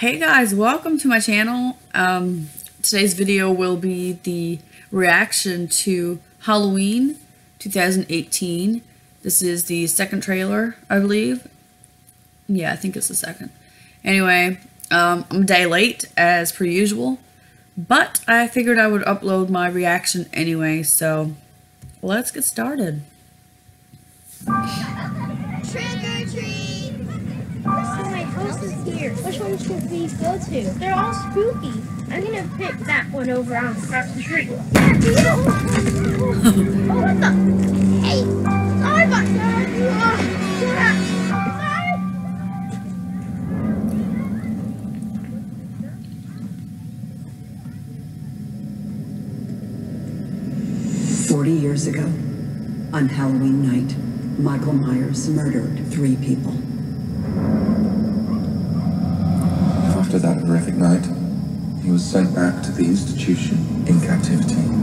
Hey guys, welcome to my channel. Um, today's video will be the reaction to Halloween 2018. This is the second trailer, I believe. Yeah, I think it's the second. Anyway, um, I'm a day late as per usual, but I figured I would upload my reaction anyway, so let's get started. Here. Which one should we go to? They're all spooky. I'm gonna pick that one over on across the street. oh, what the? Hey! Sorry about. Forty years ago, on Halloween night, Michael Myers murdered three people. After that horrific night, he was sent back to the institution in captivity.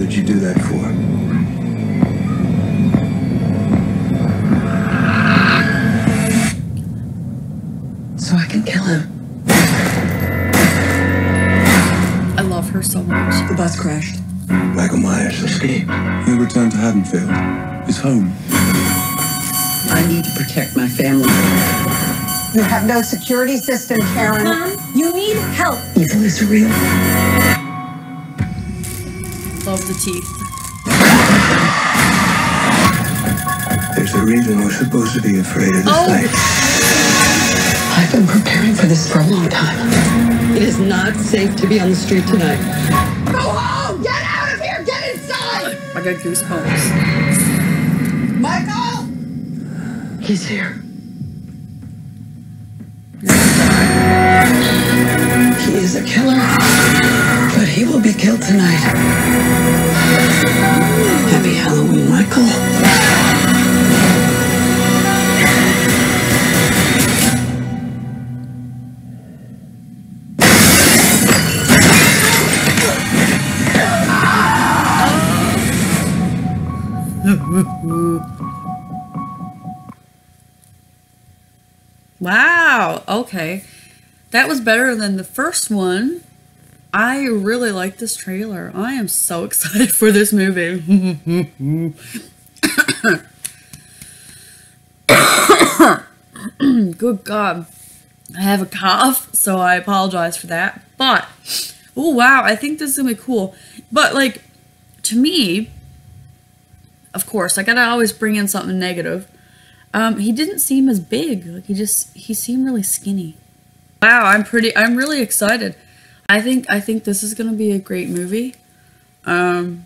Did you do that for? So I can kill him. I love her so much. The bus crashed. Michael Myers escaped. He returned to Haddonfield, his home. I need to protect my family. You have no security system, Karen. Mom, you need help. Evil is real. Love the teeth. There's a reason we're supposed to be afraid of this Oh. night. I've been preparing for this for a long time. It is not safe to be on the street tonight. Go home! Get out of here! Get inside! I got goosebumps. Michael! He's here. He is a killer, killed tonight. Happy Halloween, Michael. Wow. Okay. That was better than the first one. I really like this trailer. I am so excited for this movie. Good God. I have a cough, so I apologize for that. But, oh wow, I think this is gonna be cool. But, like, to me, of course, I gotta always bring in something negative. Um, he didn't seem as big. Like he just he seemed really skinny. Wow, I'm pretty I'm really excited. I think I think this is gonna be a great movie. Um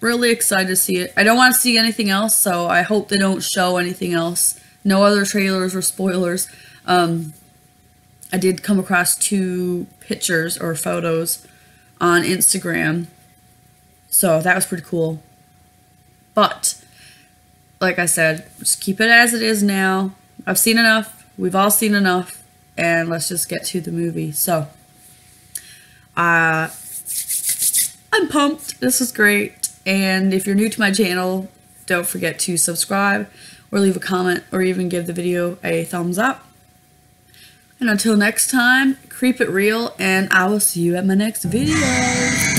really excited to see it. I don't want to see anything else, so I hope they don't show anything else. No other trailers or spoilers. Um I did come across two pictures or photos on Instagram. So that was pretty cool. But like I said, just keep it as it is now. I've seen enough. We've all seen enough. And let's just get to the movie. So, uh, I'm pumped. This is great. And if you're new to my channel, don't forget to subscribe or leave a comment or even give the video a thumbs up. And until next time, creep it real and I will see you at my next video.